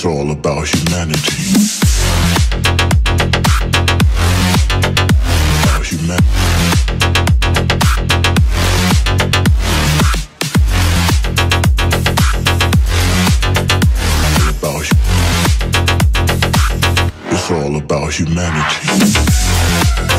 It's all about humanity. About. About It's all about humanity.